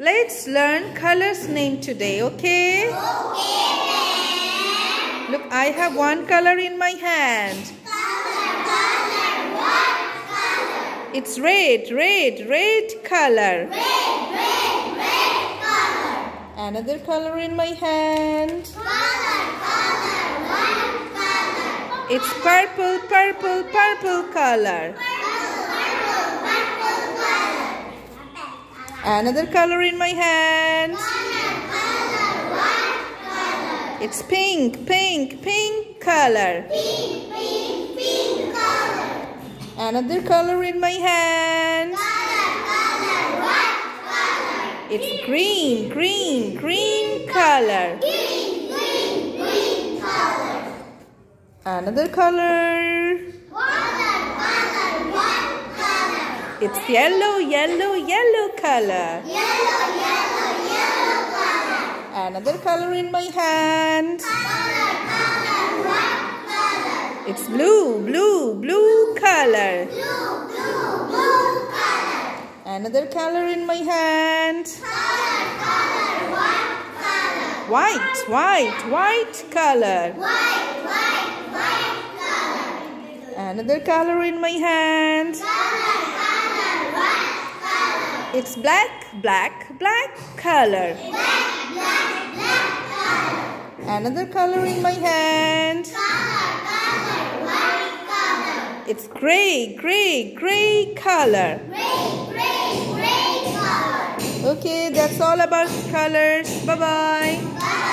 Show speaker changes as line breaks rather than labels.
Let's learn colors name today, okay? Okay, Look, I have one color in my hand. Color, color, what color? It's red, red, red color. Red, red, red color. Another color in my hand. Color, color, what color? It's purple, purple, purple color. Another color in my hand. White color. It's pink, pink, pink color. Pink, pink, pink color. Another color in my hand. It's green, green, green, green color. green, green, green color. Another color. It's yellow, yellow, yellow color. Yellow, yellow, yellow color. Another color in my hand. Color, color, white color. It's blue, blue, blue color. Blue, blue, blue color. Another color in my hand. Color, color, white, color. white, white white color. White, white, white color. Another color in my hand. It's black, black, black color. Black, black, black color. Another color in my hand. Color, color, white color. It's gray, gray, gray color. Gray, gray, gray color. Okay, that's all about colors. Bye bye.